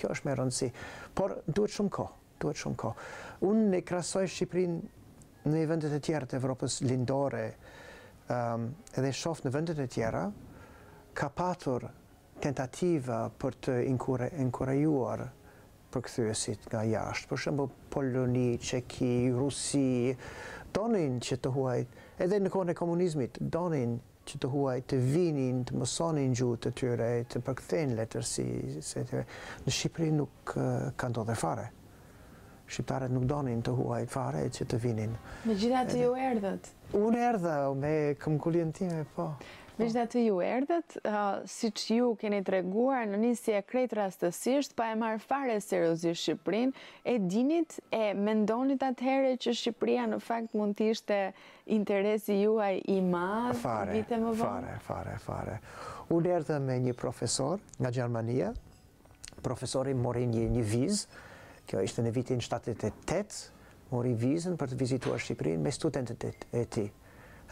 kjo është me rëndësi, por duhet shumë kohë. Duhet shumë kohë. Unë i krahasoj Shqipërinë në vendet e tjera të Evropës lindore, edhe shoh në vendet e tjera, ka patur tentativa për të inkurajuar përkthyesit nga jashtë. Për shembull, Poloni, Çeki, Rusi, donin që të huajt, edhe në kohën e komunizmit, donin që të huajt të vinin të mësonin gjuhët e tyre e të përkthejnë letërsitë në Shqipëri nuk ka ndodhur fare shqiptarët nuk donin të huaj fare që të vinin Megjithatë ju erdhët Unë erdha me këmbënguljen time po Megjithatë ju erdhët siç ju keni treguar në nisje krejt rastësisht pa e marrë fare seriozisht Shqipërinë e dinit e mendonit atëherë që Shqipëria në fakt mund të ishte Interesi juaj i madh vite më vonë? Fare, fare, fare. Unë erdha me një profesor nga Gjermania, profesori mori një, një vizë, kjo ishte në vitin 78, mori vizën për të vizituar Shqipërinë me studentët e, e tij.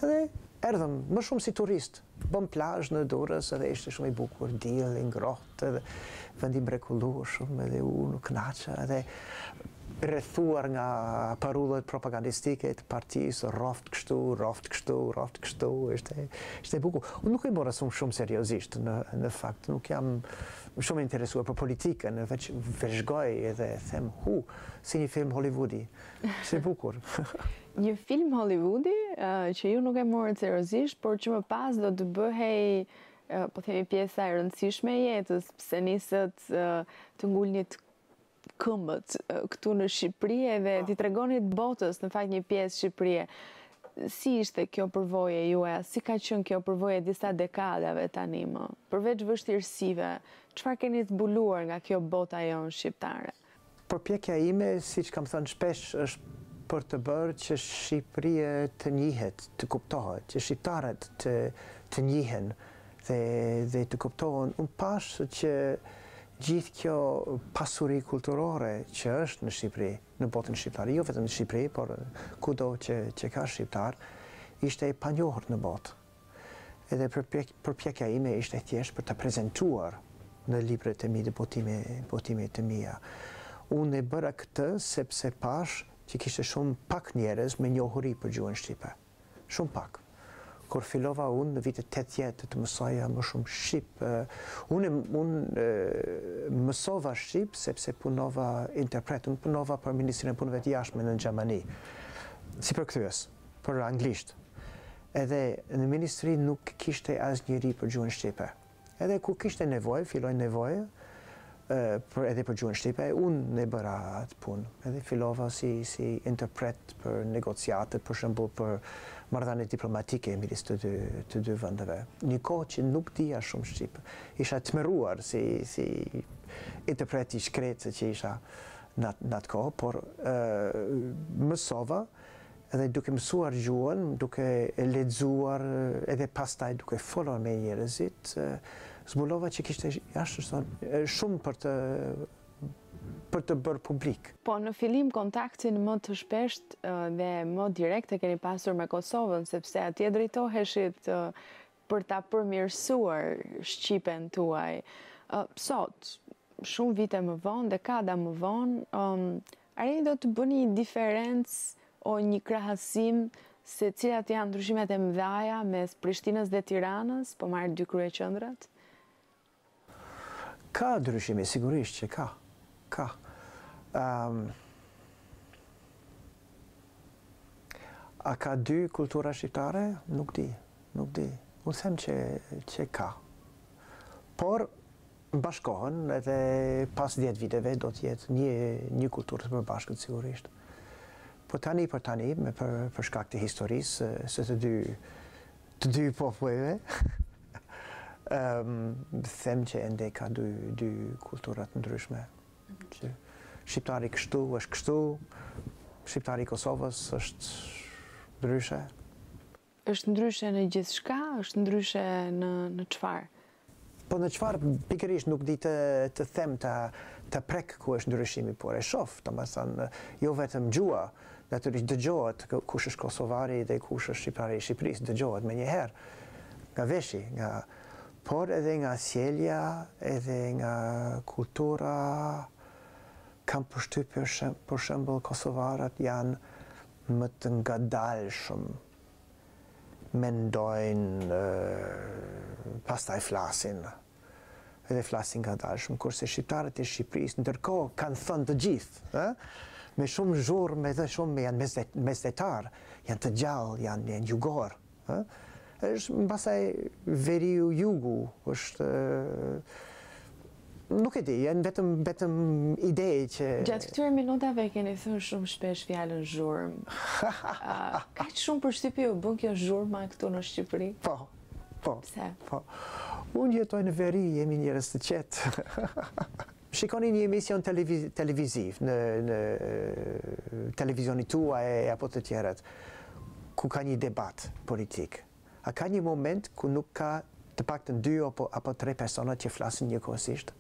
Dhe erdhëm më shumë si turistë, bëmë plazh në Durrës dhe ishte shumë i bukur, dielli i ngrohtë, Vend i mrekullueshëm edhe unë u kënaqa edhe rrethuar nga parullat propagandistike të partisë, rroftë kështu, rroftë kështu, rroftë kështu, ishte, ishte bukur. Unë nuk e mora shumë shumë seriozisht në, në fakt, nuk jam shumë interesuar për politikën, veç vëzhgoj edhe them, hu, si një film Hollywoodi, ishte bukur. një film Hollywoodi që ju nuk e morët seriozisht, por që më pas do të bëhej po themi pjesa e rëndësishme e jetës, pse nisët të ngulnit këmbët këtu në Shqipëri edhe po. t'i tregonit botës në fakt një pjesë Shqipërie. Si ishte kjo përvojë e juaja, si ka qenë kjo përvojë e disa dekadave tani më, përveç vështirësive, çfarë keni zbuluar nga kjo bota jonë shqiptare? Përpjekja ime, siç kam thënë shpesh, është për të bërë që Shqipëria të njihet, të kuptohet, që shqiptarët të të njihen dhe dhe të kuptohen. Unë pashë që gjithë kjo pasuri kulturore që është në Shqipëri, në botën shqiptare, jo vetëm në Shqipëri, por kudo që që ka shqiptarë, ishte e panjohur në botë. Edhe përpjekja ime ishte thjesht për ta prezantuar në librat e mi dhe botimet e mia. Unë e bëra këtë sepse pashë që kishte shumë pak njerëz me njohuri për gjuhën shqipe. Shumë pak. Kur fillova unë në vitet tetëdhjetë të mësoja më shumë shqip, unë unë mësova shqip sepse punova interpret, unë punova për Ministrinë e Punëve të Jashtme në Gjermani si përkthyes. për anglisht. Edhe në ministri nuk kishte asnjëri për gjuhën shqipe. Edhe kur kishte nevojë, filloi nevojë për edhe për gjuhën shqipe, unë e bëra atë punë. Edhe fillova si si interpret për negociatet, për shembull për marrëdhëniet diplomatike midis të dy të dy vendeve. Një kohë që nuk dija shumë shqip. Isha i tmerruar si si interpret i shkretë që isha në atë kohë, por mësova Edhe duke mësuar gjuhën, duke e lexuar edhe pastaj duke folur me njerëzit, zbulova që kishte shumë për të për të bërë publik. Po në fillim kontaktin më të shpeshtë dhe më direkt e keni pasur me Kosovën, sepse atje drejtoheshit për ta përmirësuar shqipen tuaj, sot, shumë vite më vonë, dekada më vonë, arrini do të bëni një diferencë o një krahasim se cilat janë ndryshimet e mëdhaja mes Prishtinës dhe Tiranës, po marr dy kryeqendrat? Ka ndryshimi, sigurisht që ka. Ka. Ëm A ka dy kultura shqiptare? Nuk di. Nuk di. Unë them që që ka. Por bashkohen edhe pas dhjetë viteve do të jetë një një kulturë të përbashkët sigurisht. Po tani për tani, me për për shkak të historisë së të dy të dy popujve, them që ende ka dy, dy kultura të ndryshme. Që shqiptari kështu është kështu, shqiptari i Kosovës është ndryshe. Është ndryshe në gjithçka, është ndryshe në, në çfarë? Po në çfarë pikërisht nuk di të them ta ta prek ku është ndryshimi, por e shof, domethënë jo vetëm gjuha, natyrisht dëgjohet kush është kosovari dhe kush është shqiptari i Shqipërisë, dëgjohet menjëherë nga veshi, nga por edhe nga sjellja, edhe nga kultura, kam përshtypjen për shembull kosovarët janë më të ngadalshëm mendojnë pastaj flasin dhe flasin ngadalshëm kurse shqiptarët e Shqipërisë ndërkohë kanë thënë të gjithë ë me shumë zhurmë edhe shumë janë mesdhetarë janë të gjallë janë janë jugorë ë është pastaj veriu jugu është Nuk e di, janë vetëm, vetëm ide që... Gjatë këtyre minutave e keni thënë shumë shpesh fjalën zhurmë. Kaq shumë përshtypje ju bën kjo zhurma këtu në Shqipëri? Po, po. Pse? Po. Unë jetoj në veri, jemi njerëz të qetë. Shikoni një emision televiziv në në televizionin tuaj apo të tjerët ku ka një debat politik. A ka një moment ku nuk ka të paktën dy apo apo tre persona që flasin njëkohësisht?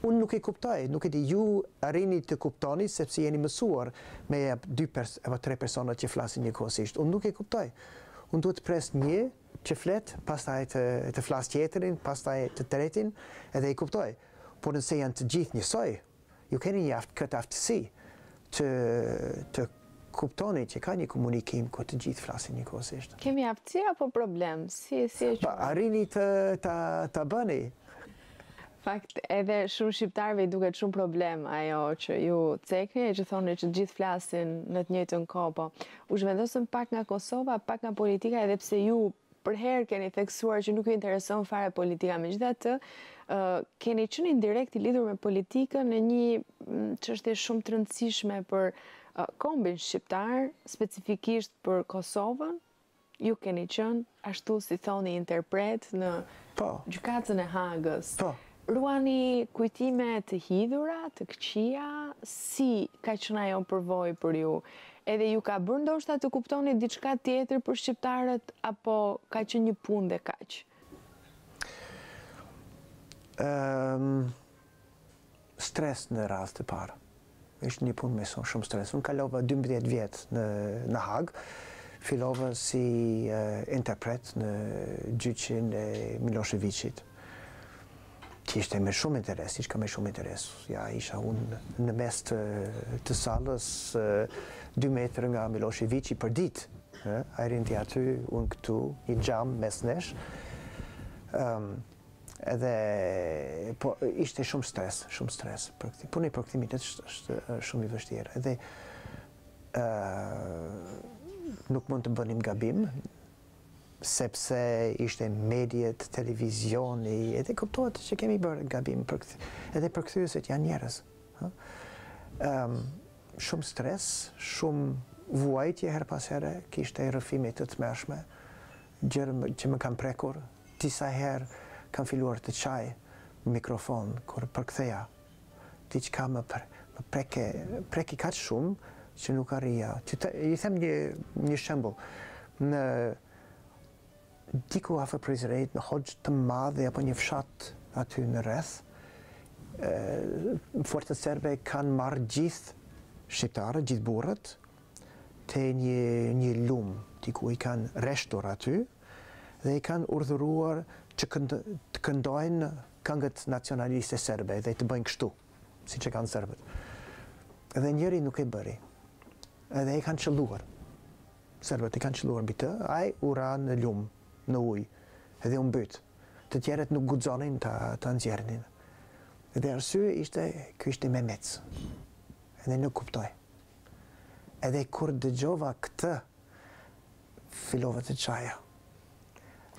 Unë nuk e kuptoj, nuk e di, ju arrini të kuptoni sepse jeni mësuar me dy pers apo tre persona që flasin njëkohësisht. Unë nuk e kuptoj. Unë duhet të pres një që flet, pastaj të të flas tjetrin, pastaj të tretin, edhe i kuptoj. Por nëse janë të gjithë njësoj, Ju keni një aft, këtë aftësi të, të kuptoni që ka një komunikim ku të gjithë flasin njëkohësisht. Kemi aftësi apo problem? Si, si e që? Pa, arrini të, të, të bëni. Fakt, edhe shumë shqiptarëve i duket shumë problem ajo që ju cekni e që thoni që gjithë flasin në të njëjtën kohë, po u zhvendosëm pak nga Kosova, pak nga politika edhe pse ju Përherë keni theksuar që nuk ju intereson fare politika, megjithatë, keni qenë indirekt i lidhur me politikën në një çështje shumë të rëndësishme për kombin shqiptar, specifikisht për Kosovën, ju keni qenë ashtu si thoni interpret në po. gjykatën e Hagës. Po. Ruani kujtime të hidhura, të këqija, si ka qenë ajo përvojë për ju? Edhe ju ka bërë ndoshta të kuptoni diçka tjetër për shqiptarët apo ka qenë një punë dhe kaq? Stres në radhë të parë. Është një punë me shumë stres. Unë kalova dymbëdhjetë vjet në në Hagë. Fillova si interpret në gjyqin e Milosheviqit. Që ishte me shumë interes, ishka me shumë interes. Ja, isha unë në mes të, të salës, dy metra nga Milosheviqi përditë. Ai rrinte aty, unë këtu, një xham mes nesh. Um, Edhe po ishte shumë stres, shumë stres për këtë. Puna e përkthimit është shumë i vështirë. Edhe ë nuk mund të bënim gabim sepse ishte mediet, televizioni, edhe kuptohet që kemi bërë gabim për këtë. Edhe përkthyesit janë njerëz. Ëm shumë stres, shumë vuajtje herë pas here, kishte rrëfime të tmerrshme Gjëra që më kanë prekur, disa herë kam filluar të qaj në mikrofon kur përktheja. Diçka më preke, preki kaq shumë që nuk arrija. T'ju them një një shembull, në diku afër Prizrenit, në Hoçë të Madhe apo një fshat aty në rreth, forcat serbe kanë marrë gjithë shqiptarët, gjithë burrët, te një një lum diku i kanë rreshtur aty dhe i kanë urdhëruar që të këndojnë këngët nacionaliste serbe dhe të bëjnë kështu siç e kanë serbët dhe njëri nuk e bëri edhe e kanë qëlluar serbët e kanë qëlluar mbi të ai ra në lum në ujë edhe u mbyt të tjerët nuk guxonin ta ta nxjerrnin dhe arsye ishte ky ishte memec edhe nuk kuptoi Edhe kur dëgjova këtë fillova të qaja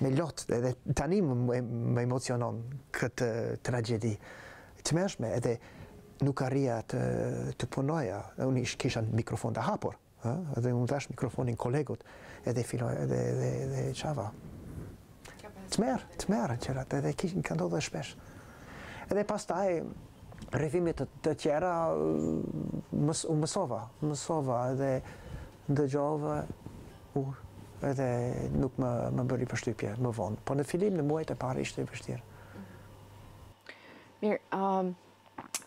me lot edhe tani më emocionon këtë tragjedi e tmerrshme edhe nuk arrija të, të punoja unë ish kisha mikrofon të hapur ha? edhe unë i dhashë mikrofonin kolegut edhe filloj edhe, edhe, edhe qava Tmerr, tmerr gjërat, edhe kishin ka ndodhur shpesh. Edhe pastaj, rrëfimet të, të tjera, mës, u mësova, mësova edhe dëgjova, u, edhe nuk më, më bëri përshtypje më vonë. Po në fillim në muajt e parë ishte i vështirë. Mirë, um,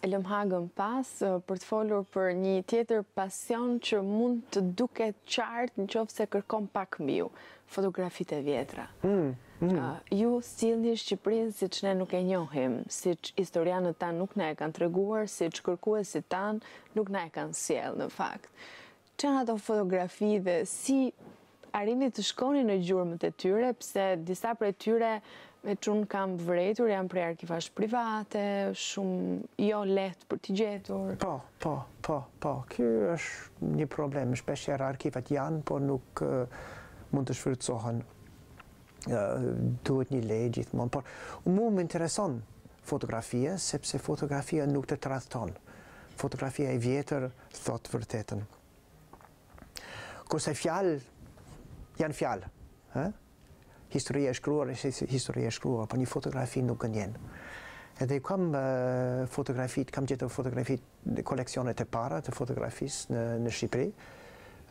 lëmë Hagën pas për të folur për një tjetër pasion që mund të duket qartë në qoftë se kërkon pak mbi ju, fotografitë e vjetra. Mm, mm. Ju sillni një Shqipëri siç ne nuk e njohim, siç historianët tanë nuk na e kanë treguar, siç kërkuesit tanë nuk na e kanë sjellë në fakt. Ç'janë ato fotografi dhe si arrini të shkoni në gjurmët e tyre, se disa prej tyre me ç'unë kam vërejtur janë prej arkivash private, shumë jo lehtë për t'i gjetur. Po, po, po, po, ky është një problem, shpeshherë arkivat janë, po nuk mund të shfrytëzohen, duhet një leje gjithmonë, por mua më intereson fotografia, sepse fotografia nuk të tradhton, fotografia e vjetër, thotë të vërtetën. Kurse fjalë janë fjalë, ë? Historia e shkruar është historia e shkruar, por një fotografi nuk gënjen. Edhe kam fotografitë, kam gjetur fotografitë në koleksionet e para të fotografisë në në Shqipëri.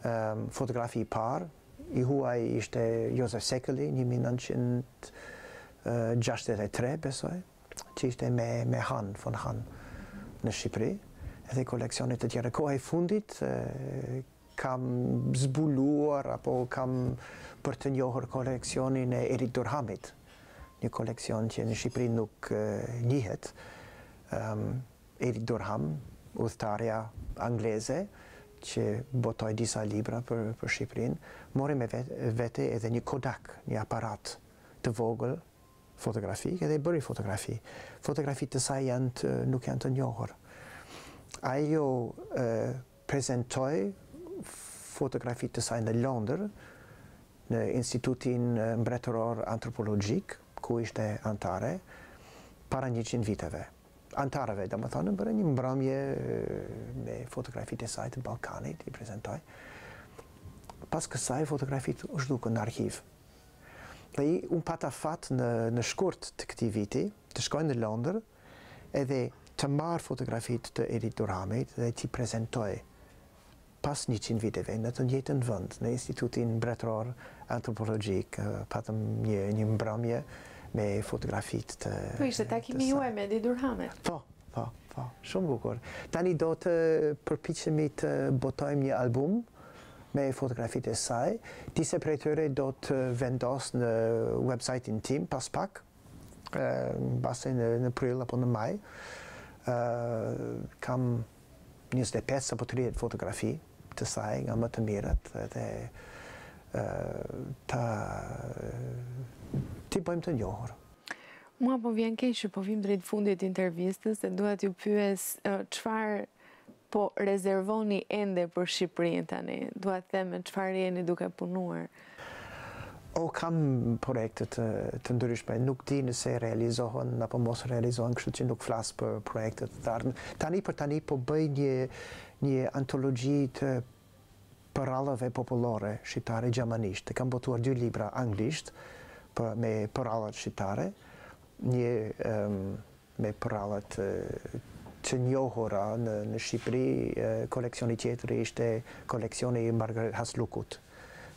Ëm fotografi i parë i huaj ishte Jozef Sekeli 1863 besoj, që ishte me me Hahn, von Hahn në Shqipëri dhe koleksione të tjera. Kohët e fundit kam zbuluar apo kam për të njohur koleksionin e Edith Durhamit, një koleksion që në Shqipëri nuk njihet. Um, Edith Durham, udhëtarja angleze, që botoi disa libra për, për Shqipërinë, mori me vete edhe një Kodak, një aparat të vogël, fotografik, edhe i bëri fotografi. Fotografitë të saj janë të, nuk janë të njohur. Ajo e, prezentoi fotografitë të saj në Londër, në Institutin Mbretëror Antropologjik, ku ishte anëtare, para njëqind viteve. Anëtarëve, domethënë, bëri një mbrëmje me fotografitë e saj të Ballkanit, i prezantoi. Pas kësaj fotografitë u zhdukën në arkiv. Dhe unë pata fat në në shkurt të këtij viti të shkoj në Londër edhe të marr fotografitë të Edith Durhamit dhe t'i prezantoj pas njëqind viteve në të njëjtën vend, në Institutin Mbretëror Antropologjik, patëm një një mbrëmje me fotografitë të Po ishte takimi juaj me Edith Durhamin. Po, po, po, shumë bukur. Tani do të përpiqemi të botojmë një album me fotografitë e saj, disa prej tyre do të vendos në website-in tim pas pak, mbase në, në prill apo në maj, kam 25 apo 30 fotografi të saj nga më të mirat dhe do t'i bëjmë të njohur. Mua po vjen keq që po vijmë drejt fundit intervistës dhe dua t'ju pyes çfarë po rezervoni ende për Shqipërinë tani, dua të them me çfarë jeni duke punuar? O kam projekte të të ndryshme, nuk di nëse realizohen apo mos realizohen, kështu që nuk flas për projekte të të ardhmes. Tani për tani po bëj një një antologji të përrallave popullore shqiptare gjermanisht. Kam botuar dy libra anglisht për me përrallat shqiptare, një me përrallat më të njohura në në Shqipëri koleksioni tjetër ishte koleksioni i Margaret Hasluckut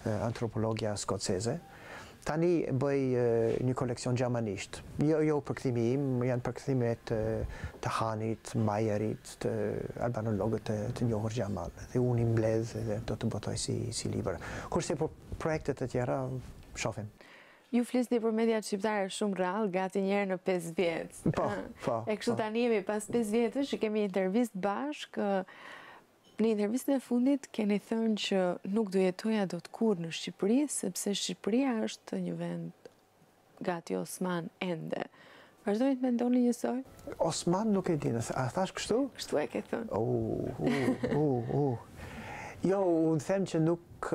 antropologja skoceze tani bëj një koleksion gjermanisht jo jo përkthimi im janë përkthime të të Hanit Majerit të albanologët të, të njohur gjermanë dhe unë i mbledh dhe do të botoj si si libër kurse për projekte të tjera shohim Ju flisni për mediat shqiptare shumë rrallë, gati një herë në pesë vjet. Po, po. E kështu po. tani jemi pas pesë vjetësh që kemi intervistë bashkë. Në intervistën e fundit keni thënë që nuk do jetoja dot kurrë në Shqipëri, sepse Shqipëria është një vend gati osman ende. Vazhdoni të mendoni njësoj. Ose nuk e di nëse, a thash kështu? Kështu e ke thënë. Uh, uh, uh, uh. Jo, unë them që nuk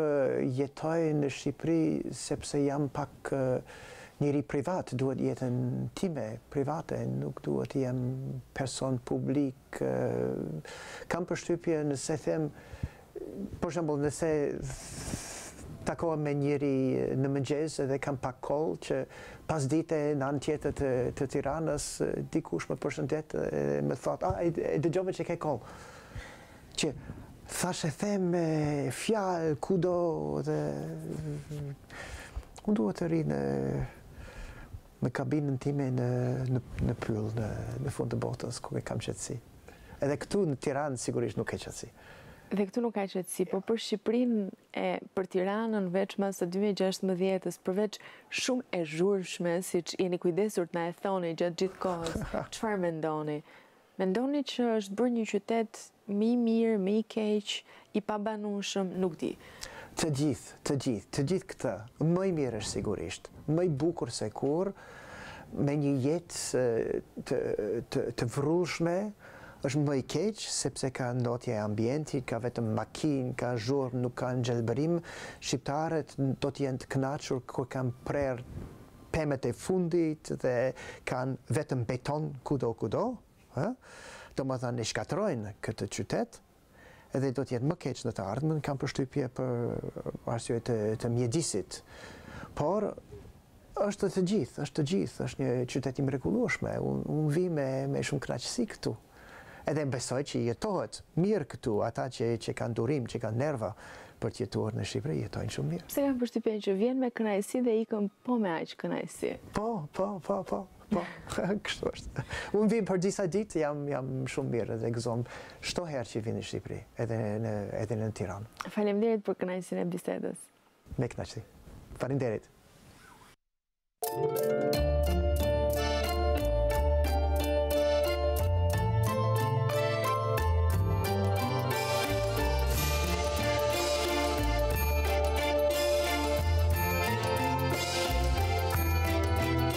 jetoj në Shqipëri sepse jam pak njeri privat, dua jetën time private, nuk dua të jem person publik. Kam përshtypje nëse them Për shembull, nëse takohem me njeri në mëngjes edhe kam pak kollë që pasdite në anën tjetër të, të Tiranës dikush më përshëndet edhe më thotë, "A e dëgjove që ke kollë?" Që thashetheme, fjalë kudo dhe unë duhet të rri në në kabinën time në në në pyll në në fund të botës ku e kam qetësi. Edhe këtu në Tiranë sigurisht nuk ka qetësi. Dhe këtu nuk ka qetësi, po për Shqipërinë e për Tiranën veçmas të dy mijë e gjashtëmbëdhjetë-s, përveç shumë e zhurmshme, siç jeni kujdesur të na e thoni gjatë gjithë kohës, çfarë mendoni? Mendoni që është bërë një qytet më i mirë, më i keq, i pabanueshëm nuk di. Të gjithë, të gjithë, të gjithë këtë, më i mirë është sigurisht, më i bukur se kurrë, me një jetë të, të, të vrullshme, është më i keq, sepse ka ndotje e ambientit, ka vetëm makinë, ka zhurmë, nuk ka gjelbërim, shqiptarët do të jenë të kënaqur kur kanë prerë pemët e fundit dhe kanë vetëm beton kudo kudo, ë? Domethënë e shkatërrojnë këtë qytet. dhe do të jetë më keq në të ardhmen, kam përshtypje për arsye të, të mjedisit. Por, është të gjithë, është të gjithë, është një qytet i mrekullueshme. Unë, unë vij me, me shumë knaqësi këtu. Edhe besoj që jetohet mirë këtu, ata që, që kanë durim, që kanë nerva për të jetuar në Shqipëri, jetojnë shumë mirë. Pse kam përshtypjen që vjen me kënaqësi dhe ikën po me aq kënaqësi. Po, po, po, po. Po, kështu është. Unë vij për disa ditë, jam jam shumë mirë dhe gëzohem çdo herë që vij në Shqipëri, edhe në edhe në Tiranë. Faleminderit për kënaqësinë e bisedës. Me kënaqësi. Faleminderit.